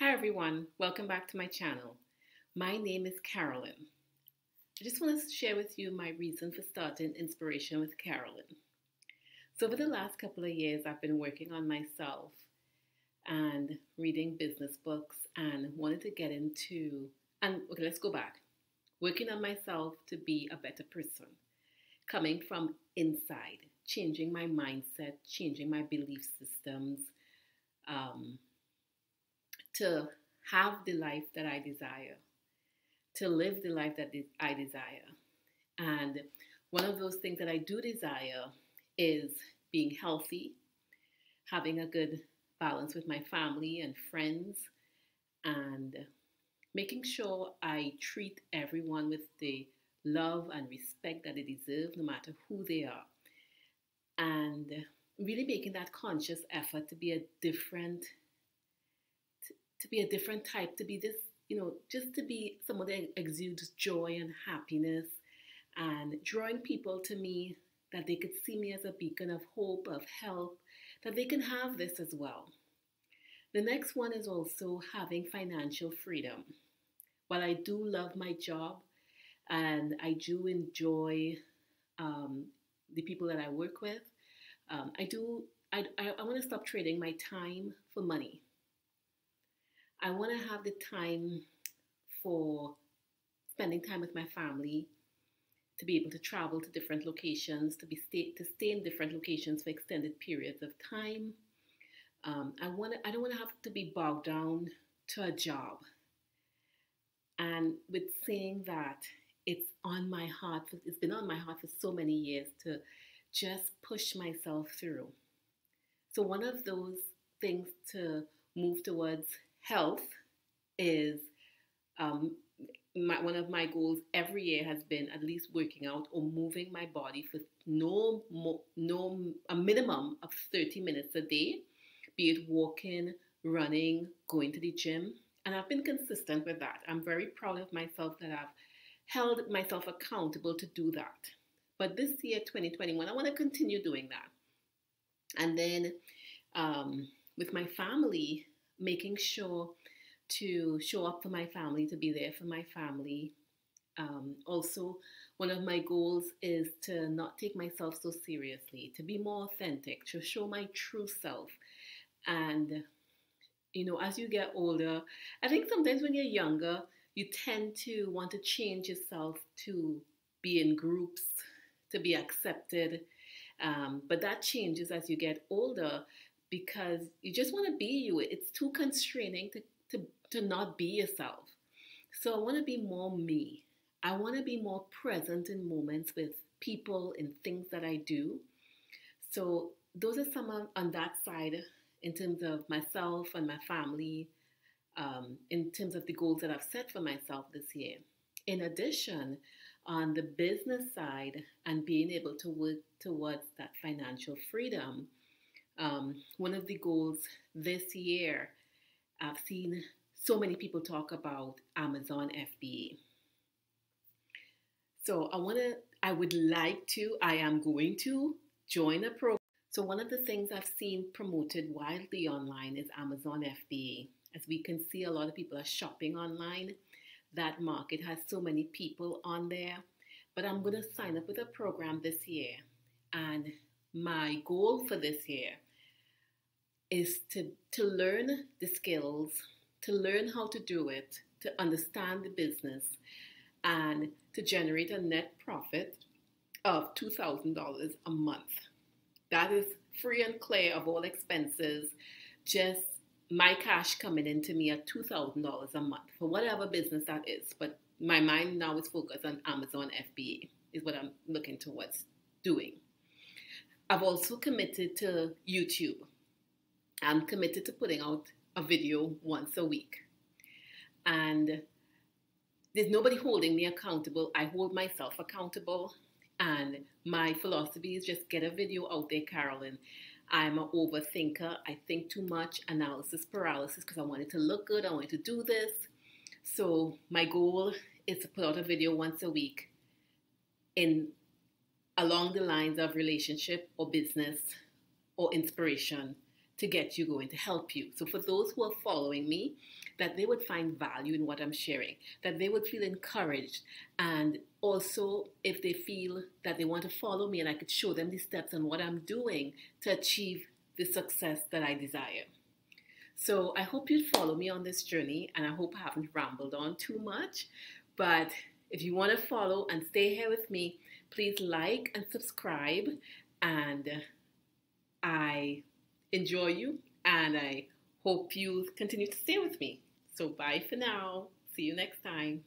Hi everyone, welcome back to my channel. My name is Carolyn. I just want to share with you my reason for starting Inspiration with Carolyn. So over the last couple of years, I've been working on myself and reading business books and wanted to get into, and okay, let's go back. Working on myself to be a better person, coming from inside, changing my mindset, changing my belief systems, um, to have the life that I desire, to live the life that I desire. And one of those things that I do desire is being healthy, having a good balance with my family and friends, and making sure I treat everyone with the love and respect that they deserve, no matter who they are. And really making that conscious effort to be a different to be a different type, to be this, you know, just to be someone that exudes joy and happiness and drawing people to me that they could see me as a beacon of hope, of help, that they can have this as well. The next one is also having financial freedom. While I do love my job and I do enjoy um, the people that I work with, um, I do I, I, I want to stop trading my time for money. I want to have the time for spending time with my family, to be able to travel to different locations, to be stay, to stay in different locations for extended periods of time. Um, I want I don't want to have to be bogged down to a job. And with saying that, it's on my heart. It's been on my heart for so many years to just push myself through. So one of those things to move towards health is um, my, one of my goals every year has been at least working out or moving my body for no mo- no a minimum of 30 minutes a day be it walking running going to the gym. And i've been consistent with that. I'm very proud of myself that i've held myself accountable to do that. But this year 2021 i want to continue doing that. And then um, with my family making sure to show up for my family, to be there for my family. Um, also, one of my goals is to not take myself so seriously, to be more authentic, to show my true self. And, you know, as you get older, I think sometimes when you're younger, you tend to want to change yourself to be in groups, to be accepted. Um, but that changes as you get older because you just want to be you. It's too constraining to, to, to not be yourself. So I want to be more me. I want to be more present in moments with people and things that I do. So those are some of, on that side in terms of myself and my family, um, in terms of the goals that I've set for myself this year. In addition, on the business side and being able to work towards that financial freedom, um, one of the goals this year, I've seen so many people talk about Amazon FBA. So I want to, I would like to, I am going to join a program. So one of the things I've seen promoted widely online is Amazon FBA. As we can see, a lot of people are shopping online. That market has so many people on there. But I'm going to sign up with a program this year. And my goal for this year is to, to learn the skills, to learn how to do it, to understand the business, and to generate a net profit of $2,000 a month. That is free and clear of all expenses, just my cash coming into me at $2,000 a month for whatever business that is. But my mind now is focused on Amazon FBA, is what I'm looking towards doing. I've also committed to YouTube. I'm committed to putting out a video once a week. And there's nobody holding me accountable. I hold myself accountable. And my philosophy is just get a video out there, Carolyn. I'm an overthinker. I think too much, analysis paralysis, because I wanted to look good. I wanted to do this. So my goal is to put out a video once a week in along the lines of relationship or business or inspiration to get you going, to help you. So for those who are following me, that they would find value in what I'm sharing, that they would feel encouraged. And also, if they feel that they want to follow me and I could show them the steps on what I'm doing to achieve the success that I desire. So I hope you'd follow me on this journey, and I hope I haven't rambled on too much. But if you want to follow and stay here with me, please like and subscribe. And I enjoy you, and I hope you continue to stay with me. So, bye for now. See you next time.